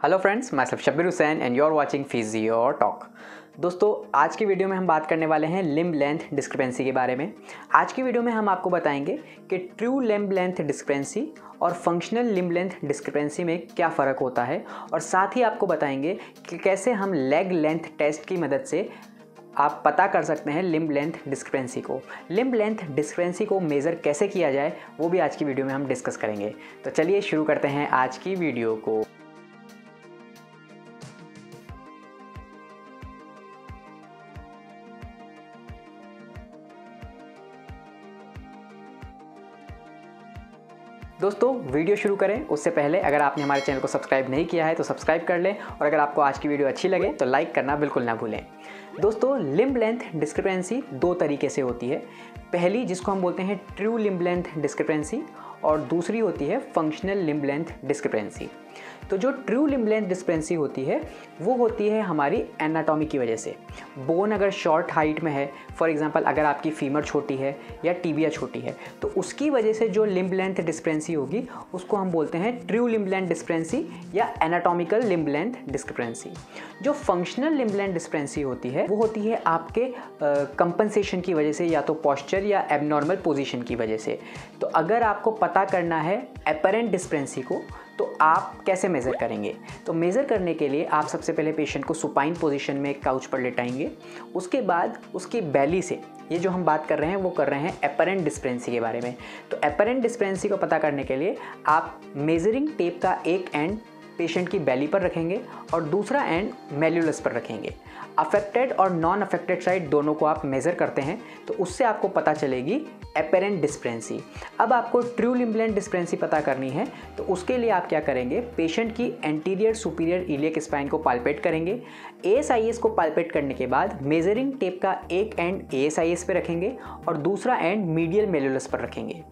Hello friends मैं सब Shabbir Hussain and you are watching physio talk दोस्तों, आज की वीडियो में हम बात करने वाले हैं लिम्ब लेंथ डिस्क्रिपेंसी के बारे में। आज की वीडियो में हम आपको बताएँगे कि ट्रू लिम्ब लेंथ डिस्क्रिपेंसी और फंक्शनल लिम्ब लेंथ डिस्क्रिपेंसी में क्या फ़र्क होता है और साथ ही आपको बताएँगे कि कैसे हम लेग लेंथ टेस्ट की मदद से आप पता कर सकते हैं लिम्ब लेंथ डिस्क्रिपेंसी को। लिम्ब लेंथ डिस्क्रिपेंसी को मेज़र कैसे किया जाए, वो भी आज की वीडियो में हम डिस्कस करेंगे। तो चलिए शुरू करते हैं आज की वीडियो को। दोस्तों, वीडियो शुरू करें। उससे पहले अगर आपने हमारे चैनल को सब्सक्राइब नहीं किया है तो सब्सक्राइब कर लें और अगर आपको आज की वीडियो अच्छी लगे तो लाइक करना बिल्कुल ना भूलें। दोस्तों लिम्ब लेंथ डिस्क्रिपेंसी दो तरीके से होती है। पहली, जिसको हम बोलते हैं ट्रू लिम्ब लेंथ डिस्क्रिपेंसी और दूसरी होती है फंक्शनल लिम्ब लेंथ डिस्क्रिपेंसी तो जो ट्रू लिम्ब लेंथ डिस्क्रिपेंसी होती है, वो होती है हमारी एनाटॉमी की वजह से. बोन अगर शॉर्ट हाइट में है फॉर एग्जांपल अगर आपकी फीमर छोटी है या टीबिया छोटी है तो उसकी वजह से जो लिम्ब लेंथ डिस्क्रिपेंसी होगी, उसको हम बोलते हैं ट्रू लिम्ब लेंथ डिस्क्रिपेंसी या एनाटॉमिकल लिम्ब लेंथ डिस्क्रिपेंसी जो फंक्शनल लिम्ब लेंथ डिस्क्रिपेंसी होती है, वो होती है आपके कंपनसेशन की वजह से या तो पॉस्चर या एबनॉर्मल पोजिशन की वजह से. तो अगर आपको पता करना है अपेरेंट डिस्प्रेंसी को तो आप कैसे मेज़र करेंगे? तो मेज़र करने के लिए आप सबसे पहले पेशेंट को सुपाइन पोजीशन में काउच पर लेटाएँगे। उसके बाद उसकी बैली से, ये जो हम बात कर रहे हैं, वो कर रहे हैं अपेरेंट डिस्प्रेंसी के बारे में। तो अपेरेंट डिस्प्रेंसी को पता करने के लिए आप मेजरिंग टेप का एक एंड पेशेंट की बैली पर रखेंगे और दूसरा एंड मेल्यूलस पर रखेंगे। अफेक्टेड और नॉन अफेक्टेड साइड दोनों को आप मेज़र करते हैं तो उससे आपको पता चलेगी अपेरेंट डिस्प्रेंसी अब आपको ट्रू लिम्बलेंट डिस्प्रेंसी पता करनी है तो उसके लिए आप क्या करेंगे? पेशेंट की एंटीरियर सुपीरियर इलियक स्पाइन को पालपेट करेंगे। ए को पालपेट करने के बाद मेजरिंग टेप का एक एंड ए पे रखेंगे और दूसरा एंड मीडियल मेलुलस पर रखेंगे।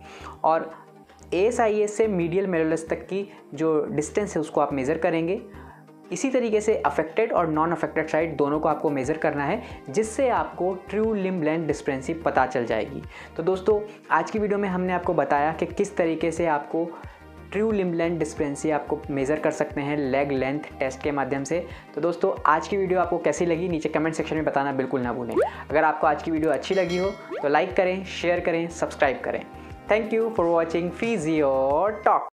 और ए से मीडियल मेलुलस तक की जो डिस्टेंस है, उसको आप मेज़र करेंगे। इसी तरीके से अफेक्टेड और नॉन अफेक्टेड साइड दोनों को आपको मेज़र करना है, जिससे आपको ट्रू लिम्ब लेंथ डिस्प्रेंसी पता चल जाएगी। तो दोस्तों, आज की वीडियो में हमने आपको बताया कि किस तरीके से आपको ट्रू लिम लेंथ डिस्प्रेंसी आपको मेज़र कर सकते हैं लेग लेंथ टेस्ट के माध्यम से। तो दोस्तों, आज की वीडियो आपको कैसी लगी, नीचे कमेंट सेक्शन में बताना बिल्कुल ना भूलें। अगर आपको आज की वीडियो अच्छी लगी हो तो लाइक करें शेयर करें सब्सक्राइब करें। Thank you for watching physio talk